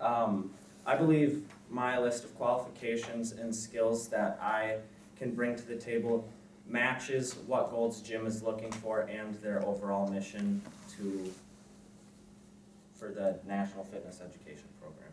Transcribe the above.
Um, I believe my list of qualifications and skills that I can bring to the table matches what Gold's Gym is looking for and their overall mission to, for the National Fitness Education Program.